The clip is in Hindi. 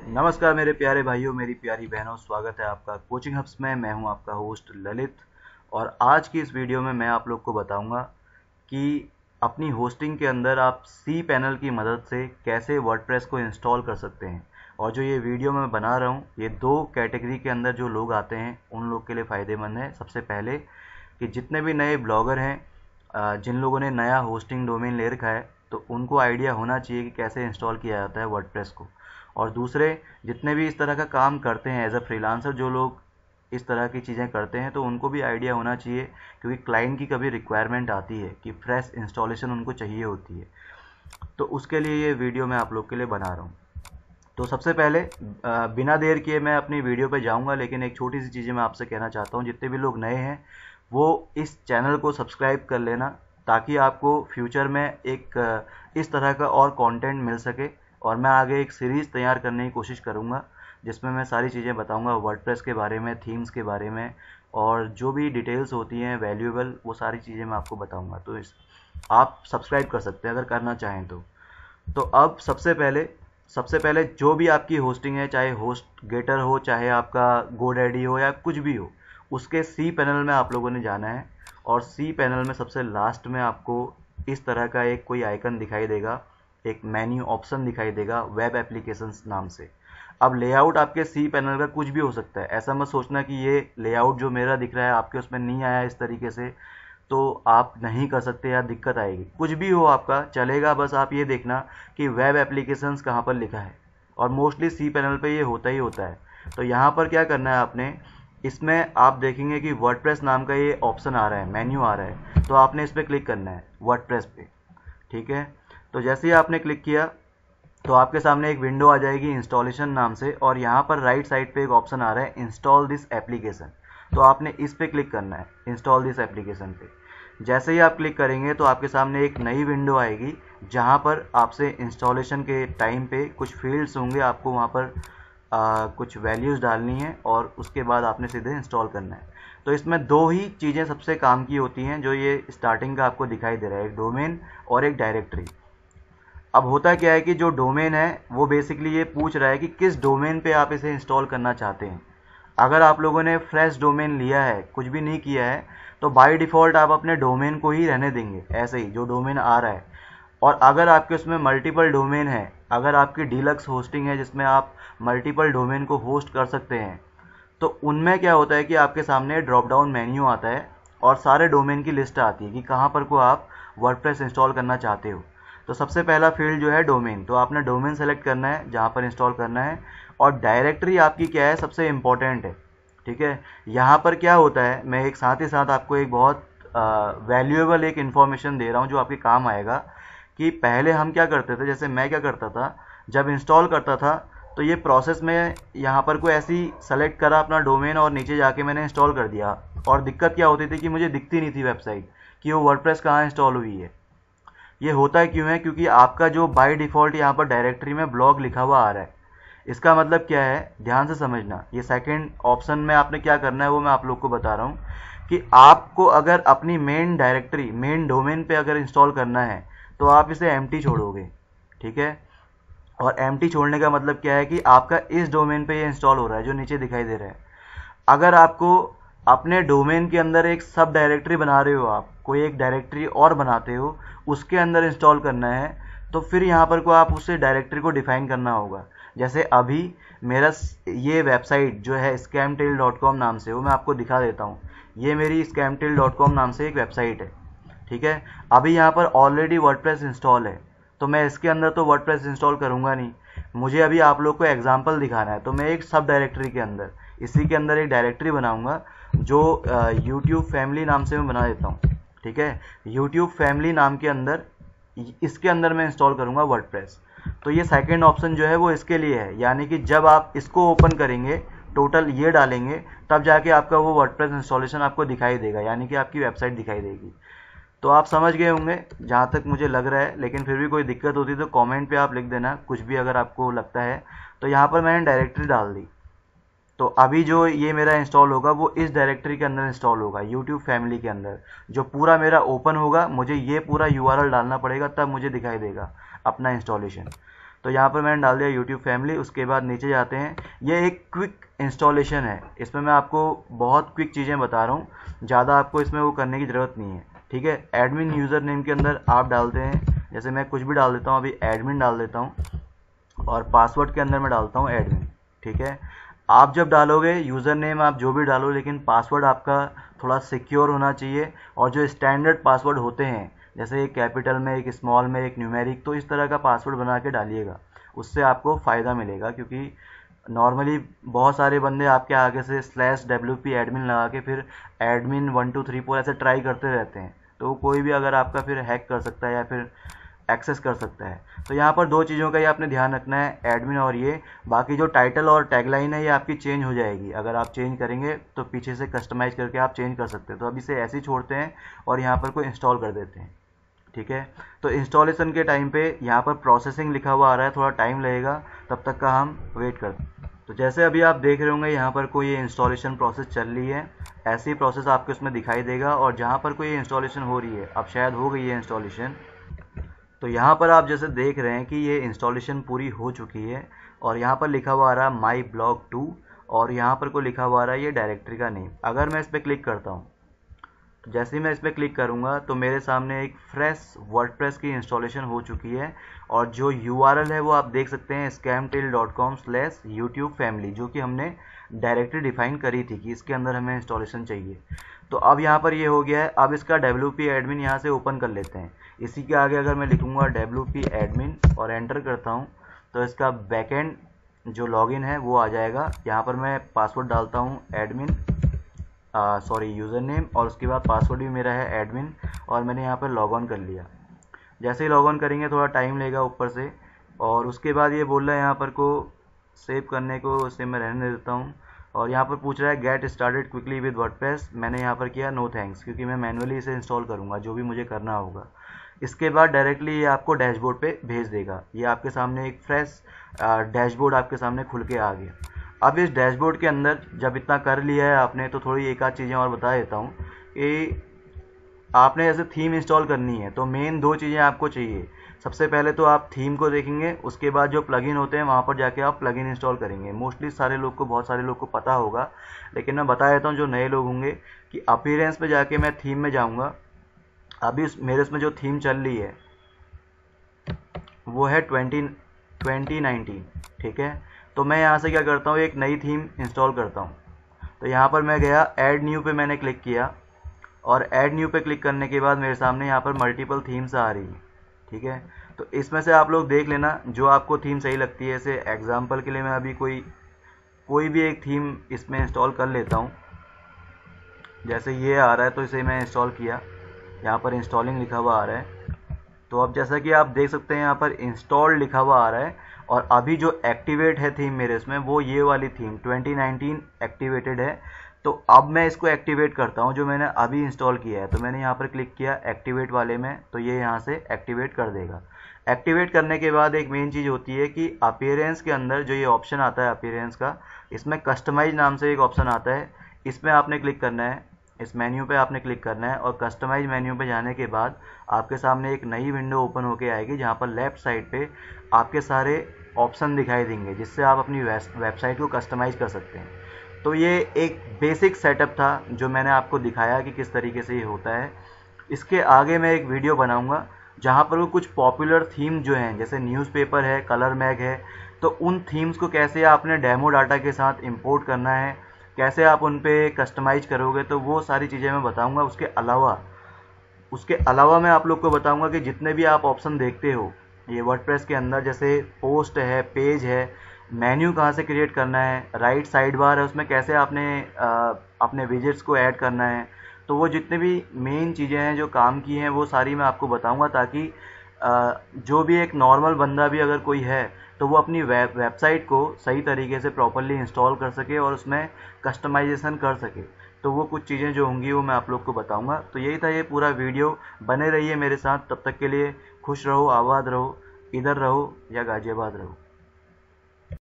नमस्कार मेरे प्यारे भाइयों, मेरी प्यारी बहनों, स्वागत है आपका कोचिंग हब्स में। मैं हूँ आपका होस्ट ललित और आज की इस वीडियो में मैं आप लोग को बताऊँगा कि अपनी होस्टिंग के अंदर आप सी पैनल की मदद से कैसे वर्डप्रेस को इंस्टॉल कर सकते हैं। और जो ये वीडियो मैं बना रहा हूँ, ये दो कैटेगरी के अंदर जो लोग आते हैं, उन लोग के लिए फ़ायदेमंद है। सबसे पहले कि जितने भी नए ब्लॉगर हैं जिन लोगों ने नया होस्टिंग डोमेन ले रखा है तो उनको आइडिया होना चाहिए कि कैसे इंस्टॉल किया जाता है वर्डप्रेस को। और दूसरे, जितने भी इस तरह का काम करते हैं एज अ फ्रीलांसर जो लोग इस तरह की चीज़ें करते हैं तो उनको भी आइडिया होना चाहिए, क्योंकि क्लाइंट की कभी रिक्वायरमेंट आती है कि फ्रेश इंस्टॉलेशन उनको चाहिए होती है। तो उसके लिए ये वीडियो मैं आप लोग के लिए बना रहा हूँ। तो सबसे पहले बिना देर किए मैं अपनी वीडियो पे जाऊँगा, लेकिन एक छोटी सी चीज़ें मैं आपसे कहना चाहता हूँ। जितने भी लोग नए हैं, वो इस चैनल को सब्सक्राइब कर लेना, ताकि आपको फ्यूचर में एक इस तरह का और कंटेंट मिल सके। और मैं आगे एक सीरीज़ तैयार करने की कोशिश करूँगा, जिसमें मैं सारी चीज़ें बताऊँगा वर्डप्रेस के बारे में थीम्स के बारे में, और जो भी डिटेल्स होती हैं वैल्यूएबल वो सारी चीज़ें मैं आपको बताऊँगा। तो इस, आप सब्सक्राइब कर सकते हैं, अगर करना चाहें तो। तो अब सबसे पहले सबसे पहले जो भी आपकी होस्टिंग है, चाहे होस्ट गेटर हो, चाहे आपका गोडैडी हो, या कुछ भी हो, उसके सी पैनल में आप लोगों ने जाना है, और सी पैनल में सबसे लास्ट में आपको इस तरह का एक कोई आइकन दिखाई देगा एक मेन्यू ऑप्शन दिखाई देगा वेब एप्लीकेशंस नाम से। अब लेआउट आपके सी पैनल का कुछ भी हो सकता है। ऐसा मत सोचना कि ये लेआउट जो मेरा दिख रहा है, आपके उसमें नहीं आया इस तरीके से तो आप नहीं कर सकते या दिक्कत आएगी। कुछ भी हो आपका, चलेगा, बस आप ये देखना कि वेब एप्लीकेशंस कहाँ पर लिखा है। और मोस्टली सी पैनल पे ये होता ही होता है। तो यहाँ पर क्या करना है आपने, इसमें आप देखेंगे कि वर्डप्रेस नाम का ये ऑप्शन आ रहा है मेन्यू आ रहा है। तो आपने इस पर क्लिक करना है वर्डप्रेस पे। ठीक है? तो जैसे ही आपने क्लिक किया तो आपके सामने एक विंडो आ जाएगी इंस्टॉलेशन नाम से और यहाँ पर राइट साइड पे एक ऑप्शन आ रहा है इंस्टॉल दिस एप्लीकेशन तो आपने इस पे क्लिक करना है इंस्टॉल दिस एप्लीकेशन पे. जैसे ही आप क्लिक करेंगे तो आपके सामने एक नई विंडो आएगी जहाँ पर आपसे इंस्टॉलेशन के टाइम पे कुछ फील्ड्स होंगे आपको वहाँ पर आ, कुछ वैल्यूज़ डालनी है और उसके बाद आपने सीधे इंस्टॉल करना है. तो इसमें दो ही चीज़ें सबसे काम की होती हैं जो ये स्टार्टिंग का आपको दिखाई दे रहा है एक डोमेन और एक डायरेक्टरी अब होता क्या है कि जो डोमेन है, वो बेसिकली ये पूछ रहा है कि किस डोमेन पे आप इसे इंस्टॉल करना चाहते हैं। अगर आप लोगों ने फ्रेश डोमेन लिया है, कुछ भी नहीं किया है तो बाय डिफ़ॉल्ट आप अपने डोमेन को ही रहने देंगे, ऐसे ही जो डोमेन आ रहा है। और अगर आपके उसमें मल्टीपल डोमेन है, अगर आपकी डीलक्स होस्टिंग है, जिसमें आप मल्टीपल डोमेन को होस्ट कर सकते हैं तो उनमें क्या होता है कि आपके सामने ड्रॉप डाउन मेन्यू आता है और सारे डोमेन की लिस्ट आती है कि कहाँ पर को आप वर्डप्रेस इंस्टॉल करना चाहते हो। तो सबसे पहला फ़ील्ड जो है डोमेन। तो आपने डोमेन सेलेक्ट करना है, जहाँ पर इंस्टॉल करना है। और डायरेक्टरी आपकी क्या है, सबसे इंपॉर्टेंट है। ठीक है? यहाँ पर क्या होता है, मैं एक साथ ही साथ आपको एक बहुत वैल्यूएबल एक इन्फॉर्मेशन दे रहा हूँ जो आपके काम आएगा कि पहले हम क्या करते थे, जैसे मैं क्या करता था, जब इंस्टॉल करता था तो ये प्रोसेस में यहाँ पर कोई ऐसी सेलेक्ट करा अपना डोमेन और नीचे जाके मैंने इंस्टॉल कर दिया। और दिक्कत क्या होती थी कि मुझे दिखती नहीं थी वेबसाइट कि वो वर्डप्रेस कहाँ इंस्टॉल हुई है। ये होता है क्यों है? क्योंकि आपका जो बाय डिफ़ॉल्ट यहाँ पर डायरेक्टरी में ब्लॉग लिखा हुआ आ रहा है। इसका मतलब क्या है? ध्यान से समझना। ये सेकंड ऑप्शन में आपने क्या करना है वो मैं आप लोग को बता रहा हूँ कि आपको अगर अपनी मेन डायरेक्टरी मेन डोमेन पे अगर इंस्टॉल करना है तो आप इसे एम छोड़ोगे। ठीक है? और एम छोड़ने का मतलब क्या है कि आपका इस डोमेन पे ये इंस्टॉल हो रहा है, जो नीचे दिखाई दे रहा है। अगर आपको अपने डोमेन के अंदर एक सब डायरेक्टरी बना रहे हो आप, कोई एक डायरेक्टरी और बनाते हो, उसके अंदर इंस्टॉल करना है तो फिर यहाँ पर को आप उसे डायरेक्टरी को डिफाइन करना होगा। जैसे अभी मेरा ये वेबसाइट जो है स्कैम टेल डॉट कॉम नाम से, वो मैं आपको दिखा देता हूँ। ये मेरी स्कैम टेल डॉट कॉम नाम से एक वेबसाइट है, ठीक है? अभी यहाँ पर ऑलरेडी वर्डप्रेस इंस्टॉल है तो मैं इसके अंदर तो वर्डप्रेस इंस्टॉल करूँगा नहीं। मुझे अभी आप लोग को एग्ज़ाम्पल दिखाना है तो मैं एक सब डायरेक्टरी के अंदर, इसी के अंदर एक डायरेक्टरी बनाऊँगा जो यूट्यूब फैमिली नाम से मैं बना देता हूँ, ठीक है? यूट्यूब फैमिली नाम के अंदर, इसके अंदर मैं इंस्टॉल करूँगा वर्डप्रेस तो ये सेकेंड ऑप्शन जो है वो इसके लिए है, यानी कि जब आप इसको ओपन करेंगे टोटल ये डालेंगे, तब जाके आपका वो वर्डप्रेस इंस्टॉलेशन आपको दिखाई देगा, यानी कि आपकी वेबसाइट दिखाई देगी। तो आप समझ गए होंगे, जहाँ तक मुझे लग रहा है, लेकिन फिर भी कोई दिक्कत होती तो कमेंट पे आप लिख देना, कुछ भी अगर आपको लगता है। तो यहाँ पर मैंने डायरेक्टरी डाल दी। तो अभी जो ये मेरा इंस्टॉल होगा, वो इस डायरेक्टरी के अंदर इंस्टॉल होगा यूट्यूब फैमिली के अंदर। जो पूरा मेरा ओपन होगा, मुझे ये पूरा यूआरएल डालना पड़ेगा, तब मुझे दिखाई देगा अपना इंस्टॉलेशन तो यहाँ पर मैंने डाल दिया यूट्यूब फैमिली उसके बाद नीचे जाते हैं। ये एक क्विक इंस्टॉलेशन है। इसमें मैं आपको बहुत क्विक चीज़ें बता रहा हूँ। ज़्यादा आपको इसमें वो करने की ज़रूरत नहीं है, ठीक है? एडमिन यूज़र नेम के अंदर आप डालते हैं। जैसे मैं कुछ भी डाल देता हूँ, अभी एडमिन डाल देता हूँ और पासवर्ड के अंदर मैं डालता हूँ एडमिन ठीक है? आप जब डालोगे यूज़र नेम आप जो भी डालो, लेकिन पासवर्ड आपका थोड़ा सिक्योर होना चाहिए। और जो स्टैंडर्ड पासवर्ड होते हैं, जैसे एक कैपिटल में, एक स्मॉल में, एक न्यूमेरिक तो इस तरह का पासवर्ड बना के डालिएगा। उससे आपको फ़ायदा मिलेगा, क्योंकि नॉर्मली बहुत सारे बंदे आपके आगे से स्लैश डब्ल्यू पी एडमिन लगा के फिर admin one two three four ऐसे ट्राई करते रहते हैं। तो कोई भी अगर आपका फिर हैक कर सकता है या फिर एक्सेस कर सकता है। तो यहाँ पर दो चीज़ों का ही आपने ध्यान रखना है एडमिन और ये। बाकी जो टाइटल और टैगलाइन है, ये आपकी चेंज हो जाएगी। अगर आप चेंज करेंगे तो पीछे से कस्टमाइज करके आप चेंज कर सकते हैं। तो अभी से ऐसे ही छोड़ते हैं और यहाँ पर कोई इंस्टॉल कर देते हैं। ठीक है? तो इंस्टॉलेशन के टाइम पे यहाँ पर प्रोसेसिंग लिखा हुआ आ रहा है। थोड़ा टाइम लगेगा, तब तक का हम वेट करते हैं तो जैसे अभी आप देख रहे होंगे, यहाँ पर कोई इंस्टॉलेशन प्रोसेस चल रही है। ऐसी प्रोसेस आपको उसमें दिखाई देगा और जहाँ पर कोई इंस्टॉलेशन हो रही है, अब शायद हो गई है इंस्टॉलेशन तो यहाँ पर आप जैसे देख रहे हैं कि ये इंस्टॉलेशन पूरी हो चुकी है और यहाँ पर लिखा हुआ आ रहा है माई ब्लॉग टू और यहाँ पर को लिखा हुआ आ रहा है ये डायरेक्टरी का नेम अगर मैं इस पर क्लिक करता हूँ तो जैसे ही मैं इस पर क्लिक करूँगा तो मेरे सामने एक फ्रेश वर्डप्रेस की इंस्टॉलेशन हो चुकी है और जो यूआरएल है वो आप देख सकते हैं scam tell dot com YouTube family जो कि हमने डायरेक्टरी डिफाइन करी थी कि इसके अंदर हमें इंस्टॉलेशन चाहिए। तो अब यहाँ पर ये यह हो गया है, अब इसका डब्ल्यू पी एडमिन यहाँ से ओपन कर लेते हैं। इसी के आगे अगर मैं लिखूँगा डब्ल्यू पी एडमिन और एंटर करता हूँ तो इसका बैकएंड जो लॉगिन है, वो आ जाएगा। यहाँ पर मैं पासवर्ड डालता हूँ एडमिन सॉरी यूज़र नेम और उसके बाद पासवर्ड भी मेरा है एडमिन और मैंने यहाँ पर लॉग ऑन कर लिया। जैसे ही लॉग ऑन करेंगे, थोड़ा टाइम लेगा ऊपर से, और उसके बाद ये बोल रहा है यहाँ पर को सेव करने को, उसे मैं रहने देता हूँ। और यहाँ पर पूछ रहा है get started quickly with WordPress मैंने यहाँ पर किया नो थैंक्स क्योंकि मैं मैनुअली इसे इंस्टॉल करूँगा, जो भी मुझे करना होगा। इसके बाद डायरेक्टली ये आपको डैशबोर्ड पे भेज देगा। ये आपके सामने एक फ्रेश डैशबोर्ड आपके सामने खुल के आ गया। अब इस डैशबोर्ड के अंदर जब इतना कर लिया है आपने तो थोड़ी एक आध चीज़ें और बता देता हूँ कि आपने जैसे थीम इंस्टॉल करनी है तो मेन दो चीज़ें आपको चाहिए। सबसे पहले तो आप थीम को देखेंगे, उसके बाद जो प्लगइन होते हैं, वहाँ पर जाके आप प्लगइन इंस्टॉल करेंगे। मोस्टली सारे लोग को, बहुत सारे लोग को पता होगा, लेकिन मैं बता देता हूँ, जो नए लोग होंगे, कि अपीरेंस पे जाके मैं थीम में जाऊँगा। अभी उस, मेरे उसमें जो थीम चल रही है, वो है ट्वेंटी ट्वेंटी नाइनटीन ठीक है? तो मैं यहाँ से क्या करता हूँ, एक नई थीम इंस्टॉल करता हूँ। तो यहाँ पर मैं गया ऐड न्यू पे मैंने क्लिक किया, और ऐड न्यू पे क्लिक करने के बाद मेरे सामने यहाँ पर मल्टीपल थीम्स आ रही है। ठीक है? तो इसमें से आप लोग देख लेना, जो आपको थीम सही लगती है। जैसे एग्ज़ाम्पल के लिए मैं अभी कोई कोई भी एक थीम इसमें इंस्टॉल कर लेता हूँ। जैसे ये आ रहा है तो इसे मैं इंस्टॉल किया। यहाँ पर इंस्टॉलिंग लिखा हुआ आ रहा है। तो अब जैसा कि आप देख सकते हैं, यहाँ पर इंस्टॉल लिखा हुआ आ रहा है। और अभी जो एक्टिवेट है थीम मेरे इसमें, वो ये वाली थीम 2019 एक्टिवेटेड है। तो अब मैं इसको एक्टिवेट करता हूँ, जो मैंने अभी इंस्टॉल किया है। तो मैंने यहाँ पर क्लिक किया एक्टिवेट वाले में तो ये यहाँ से एक्टिवेट कर देगा। एक्टिवेट करने के बाद एक मेन चीज़ होती है कि अपेयरेंस के अंदर जो ये ऑप्शन आता है अपेयरेंस का, इसमें कस्टमाइज नाम से एक ऑप्शन आता है। इसमें आपने क्लिक करना है, इस मेन्यू पे आपने क्लिक करना है और कस्टमाइज मेन्यू पे जाने के बाद आपके सामने एक नई विंडो ओपन होके आएगी, जहाँ पर लेफ़्ट साइड पे आपके सारे ऑप्शन दिखाई देंगे, जिससे आप अपनी वेबसाइट को कस्टमाइज़ कर सकते हैं। तो ये एक बेसिक सेटअप था, जो मैंने आपको दिखाया कि किस तरीके से ये होता है। इसके आगे मैं एक वीडियो बनाऊँगा, जहाँ पर वो कुछ पॉपुलर थीम जो हैं, जैसे न्यूज़पेपर है कलर मैग है तो उन थीम्स को कैसे आपने डेमो डाटा के साथ इंपोर्ट करना है, कैसे आप उन पर कस्टमाइज करोगे तो वो सारी चीज़ें मैं बताऊँगा। उसके अलावा उसके अलावा मैं आप लोग को बताऊँगा कि जितने भी आप ऑप्शन देखते हो, ये वर्डप्रेस के अंदर जैसे पोस्ट है पेज है मेन्यू कहाँ से क्रिएट करना है? राइट साइड बार है, उसमें कैसे आपने अपने विजिट्स को ऐड करना है? तो वो जितने भी मेन चीज़ें हैं जो काम की हैं, वो सारी मैं आपको बताऊँगा ताकि जो भी एक नॉर्मल बंदा भी अगर कोई है तो वो अपनी वेब वेबसाइट को सही तरीके से प्रॉपरली इंस्टॉल कर सके और उसमें कस्टमाइजेशन कर सके। तो वो कुछ चीज़ें जो होंगी, वो मैं आप लोग को बताऊँगा। तो यही था ये पूरा वीडियो बने रहिए मेरे साथ। तब तक के लिए खुश रहो, आबाद रहो, इधर रहो या गाजियाबाद रहो।